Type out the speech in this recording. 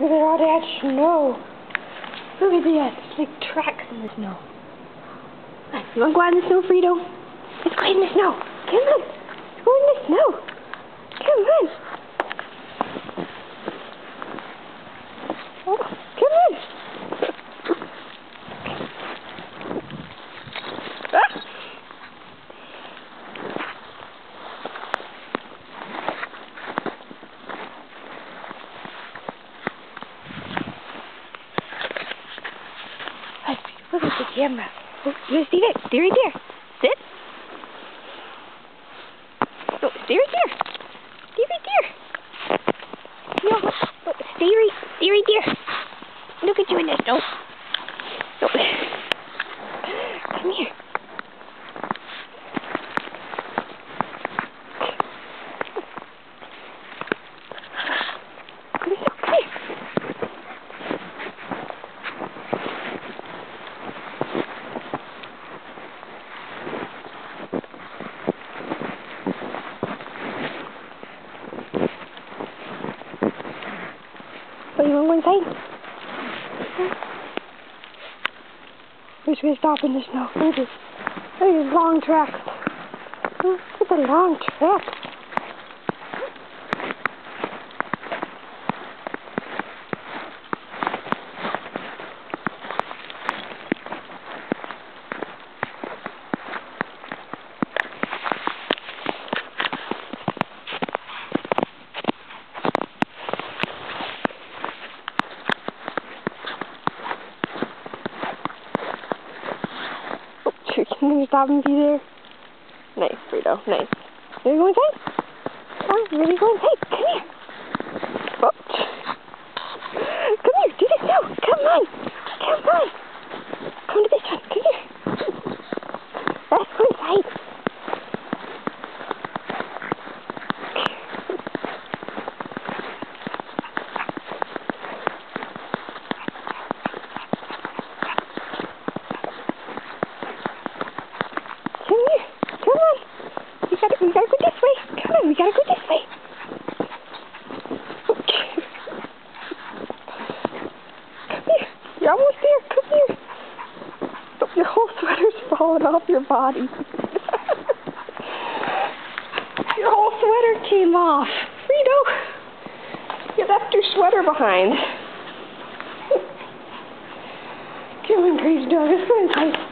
Look at all that snow. Look at that. It's like tracks in the snow. You want to go out in the snow, Frito? Let's go in the snow. Come on. Let's go in the snow. Come on. Oh, come on. Ah. Look at the camera. Oh, you see that? Stay right there. Sit. Oh, stay right there. Stay right there. No, oh, stay right, stay right there. Look at you in the snow. Oh. Come here. Oh, you want inside? We're going to stop in the snow. Look at these long tracks. Look at the long tracks. Can you stop and be there? Nice, Frito. Nice. Are you going inside? Oh, really going inside? Come here. Oh. Come here. Do this now. Come on. Come on. Come to this one. Come here. Let's go inside. Come here. Come on. We gotta, we gotta go this way. Come on, we gotta go this way. Come here. You're almost there. Come here. Your whole sweater's falling off your body. your whole sweater came off. Frito, you left your sweater behind. Come on, crazy dog. Let's go inside.